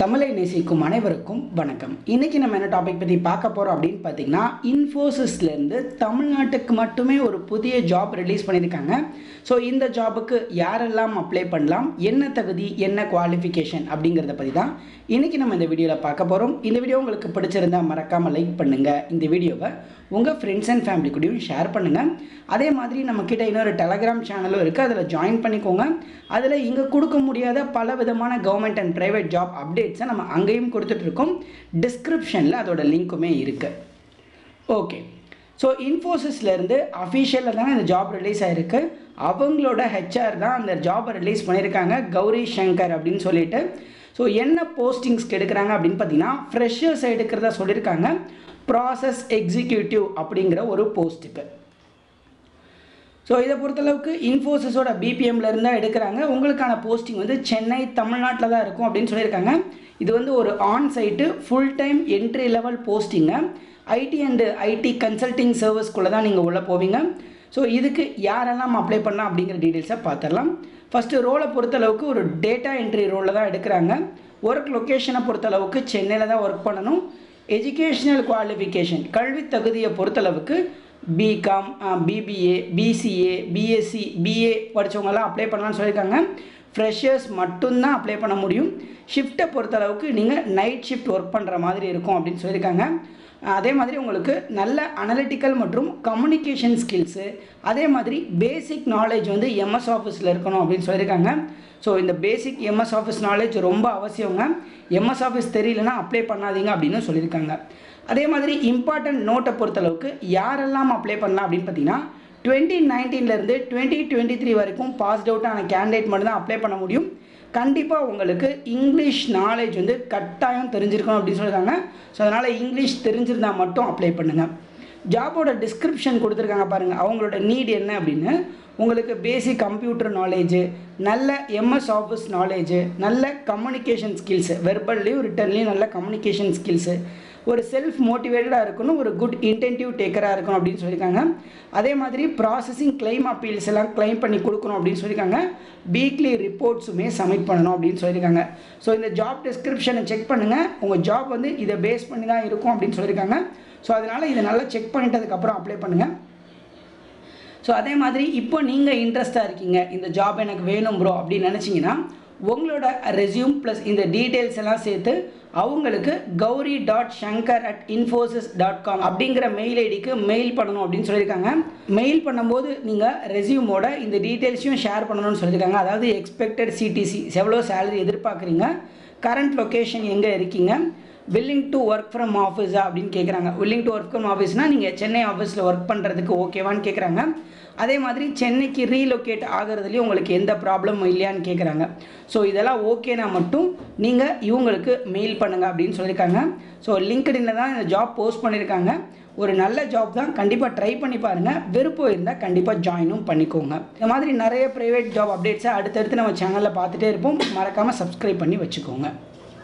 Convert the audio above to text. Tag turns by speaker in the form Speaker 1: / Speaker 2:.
Speaker 1: தமிழை நேசிக்கும் அனைவருக்கும் வணக்கம். இன்னைக்கு நம்ம என்ன டாபிக் பற்றி பார்க்க போகிறோம் அப்படின்னு பார்த்தீங்கன்னா இன்ஃபோசிஸ்லேருந்து தமிழ்நாட்டுக்கு மட்டுமே ஒரு புதிய ஜாப் ரிலீஸ் பண்ணியிருக்காங்க. ஸோ இந்த ஜாபுக்கு யாரெல்லாம் அப்ளை பண்ணலாம் என்ன தகுதி என்ன குவாலிஃபிகேஷன் அப்படிங்கிறத பற்றி தான் இன்னைக்கு நம்ம இந்த வீடியோவில் பார்க்க போகிறோம் இந்த வீடியோ உங்களுக்கு பிடிச்சிருந்தா மறக்காமல் லைக் பண்ணுங்கள் இந்த வீடியோவை உங்கள் ஃப்ரெண்ட்ஸ் அண்ட் ஃபேமிலி கூடயும் ஷேர் பண்ணுங்கள் அதே மாதிரி நம்மக்கிட்ட இன்னொரு டெலகிராம் சேனலும் இருக்குது அதில் ஜாயின் பண்ணிக்கோங்க. அதில் இங்கே கொடுக்க முடியாத பல விதமான கவர்மெண்ட் அண்ட் ப்ரைவேட் ஜாப் அப்டேட்ஸை நம்ம அங்கேயும் கொடுத்துட்ருக்கோம். டிஸ்கிரிப்ஷனில் அதோட லிங்க்குமே இருக்குது ஓகே ஸோ இன்ஃபோசிஸ்லேருந்து அஃபிஷியலில் தான் இந்த ஜாப் ரிலீஸ் ஆகிருக்கு அவங்களோட ஹெச்ஆர் தான் அந்த ஜாபை ரிலீஸ் பண்ணியிருக்காங்க. கௌரி சங்கர் அப்படின்னு சொல்லிட்டு. ஸோ என்ன போஸ்டிங்ஸ்க்கு எடுக்கிறாங்க அப்படின்னு பார்த்தீங்கன்னா ஃப்ரெஷர்ஸ் எடுக்கிறதா சொல்லியிருக்காங்க. ப்ராசஸ் எக்ஸிக்யூட்டிவ் அப்படிங்கிற ஒரு போஸ்ட்டுக்கு ஸோ இதை பொறுத்தளவுக்கு இன்ஃபோசிஸோட பிபிஎம்லேருந்து தான் எடுக்கிறாங்க. உங்களுக்கான போஸ்டிங் வந்து சென்னை தமிழ்நாட்டில் தான் இருக்கும் அப்படின்னு சொல்லியிருக்காங்க. இது வந்து ஒரு on site full time entry level போஸ்டிங்க IT and IT consulting சர்வீஸ்க்குள்ளே தான் நீங்கள் உள்ளே போவீங்க. ஸோ இதுக்கு யாரெல்லாம் அப்ளை பண்ணலாம் அப்படிங்கிற டீட்டெயில்ஸை பார்த்துடலாம் ஃபஸ்ட்டு ரோலை பொறுத்தளவுக்கு ஒரு டேட்டா என்ட்ரி ரோலில் தான் எடுக்கிறாங்க. ஒர்க் லொக்கேஷனை பொறுத்தளவுக்கு சென்னையில் தான் ஒர்க் பண்ணணும். எஜுகேஷ்னல் குவாலிஃபிகேஷன் கல்வி தகுதியை பொறுத்தளவுக்கு BCom BBA BCA BSc BA படித்தவங்கெல்லாம் apply பண்ணலான்னு சொல்லியிருக்காங்க. ஃப்ரெஷர்ஸ் மட்டும்தான் அப்ளை பண்ண முடியும். ஷிஃப்ட்டை பொறுத்தளவுக்கு நீங்கள் நைட் ஷிஃப்ட் ஒர்க் பண்ணுற மாதிரி இருக்கும் அப்படின்னு சொல்லியிருக்காங்க. அதே மாதிரி உங்களுக்கு நல்ல அனலிட்டிக்கல் மற்றும் கம்யூனிகேஷன் ஸ்கில்ஸு அதே மாதிரி பேசிக் நாலேஜ் வந்து எம்எஸ் ஆஃபீஸில் இருக்கணும் அப்படின்னு சொல்லியிருக்காங்க. ஸோ இந்த பேசிக் எம்எஸ் ஆஃபீஸ் நாலேஜ் ரொம்ப அவசியங்க. எம்எஸ் ஆஃபீஸ் தெரியலனா அப்ளை பண்ணாதீங்க அப்படின்னு சொல்லியிருக்காங்க. அதே மாதிரி இம்பார்ட்டன்ட் நோட்டை பொறுத்தளவுக்கு யாரெல்லாம் அப்ளை பண்ணலாம் அப்படின்னு பார்த்தீங்கன்னா டுவெண்ட்டி நைன்டீன்லேருந்து டுவெண்ட்டி டுவெண்ட்டி த்ரீ வரைக்கும் பாஸ்ட் அவுட்டான கேண்டிடேட் மட்டும் தான் அப்ளை பண்ண முடியும். கண்டிப்பாக உங்களுக்கு இங்கிலீஷ் நாலேஜ் வந்து கட்டாயம் தெரிஞ்சிருக்கணும் அப்படின்னு சொல்லியிருக்காங்க. ஸோ அதனால் இங்கிலீஷ் தெரிஞ்சிருந்தால் மட்டும் அப்ளை பண்ணுங்கள் ஜாபோட டிஸ்கிரிப்ஷன் கொடுத்துருக்காங்க பாருங்கள் அவங்களோட நீட் என்ன அப்படின்னு? உங்களுக்கு பேசிக் கம்ப்யூட்டர் நாலேஜு நல்ல எம்எஸ் ஆஃபீஸ் நாலேஜு நல்ல கம்யூனிகேஷன் ஸ்கில்ஸு வெர்பல்லையும் ரிட்டன்லேயும் நல்ல கம்யூனிகேஷன் ஸ்கில்ஸு ஒரு செல்ஃப் மோட்டிவேட்டடாக இருக்கணும் ஒரு குட் இன்டென்டிவ் டேக்கராக இருக்கணும் அப்படின்னு சொல்லியிருக்காங்க. அதே மாதிரி ப்ராசஸிங் கிளைம் அப்பீல்ஸ் எல்லாம் கிளைம் பண்ணி கொடுக்கணும் அப்படின்னு சொல்லியிருக்காங்க. வீக்லி ரிப்போர்ட்ஸுமே சப்மிட் பண்ணணும் அப்படின்னு சொல்லியிருக்காங்க. ஸோ இந்த ஜாப் டிஸ்கிரிப்ஷனை செக் பண்ணுங்கள் உங்கள் ஜாப் வந்து இதை பேஸ் பண்ணி தான் இருக்கும் அப்படின்னு சொல்லியிருக்காங்க. ஸோ அதனால் இதை நல்லா செக் பண்ணிட்டதுக்கப்புறம் அப்ளை பண்ணுங்கள் ஸோ அதே மாதிரி இப்போ நீங்கள் இன்ட்ரெஸ்ட்டாக இருக்கீங்க. இந்த ஜாப் எனக்கு வேணும் ப்ரோ அப்படின்னு நினச்சிங்கன்னா உங்களோட ரெஸ்யூம் ப்ளஸ் இந்த டீட்டெயில்ஸ் எல்லாம் சேர்த்து அவங்களுக்கு Gauri dot Shankar at Infosys dot com அப்படிங்கிற மெயில் ஐடிக்கு மெயில் பண்ணணும் அப்படின்னு சொல்லியிருக்காங்க. மெயில் பண்ணும்போது நீங்கள் ரெஸ்யூமோட இந்த டீட்டெயில்ஸையும் ஷேர் பண்ணணும்னு சொல்லியிருக்காங்க. அதாவது எக்ஸ்பெக்டட் சிடிசி எவ்வளோ சேலரி எதிர்பார்க்குறீங்க? கரண்ட் லொக்கேஷன் எங்கே இருக்கீங்க? வில்லிங் டு ஒர்க் ஃப்ரம் ஆஃபீஸா அப்படின்னு கேட்குறாங்க வில்லிங் டு ஒர்க் ஃப்ரம் ஆஃபீஸ்னால் நீங்கள் சென்னை ஆஃபீஸில் ஒர்க் பண்ணுறதுக்கு ஓகேவான்னு கேட்குறாங்க அதே மாதிரி சென்னைக்கு ரீலொகேட் ஆகிறதுலேயும் உங்களுக்கு எந்த ப்ராப்ளமும் இல்லையான்னு கேட்குறாங்க ஸோ இதெல்லாம் ஓகேனா மட்டும் நீங்கள் இவங்களுக்கு மெயில் பண்ணுங்கள் அப்படின்னு சொல்லியிருக்காங்க ஸோ லிங்க்டின்ல தான் இந்த ஜாப் போஸ்ட் பண்ணியிருக்காங்க ஒரு நல்ல ஜாப் தான். கண்டிப்பாக ட்ரை பண்ணி பாருங்கள் விருப்பம் இருந்தால் கண்டிப்பாக ஜாயினும் பண்ணிக்கோங்க. இந்த மாதிரி நிறைய ப்ரைவேட் ஜாப் அப்டேட்ஸை அடுத்தடுத்து நம்ம சேனலில் பார்த்துட்டே இருப்போம். மறக்காமல் சப்ஸ்கிரைப் பண்ணி வச்சுக்கோங்க.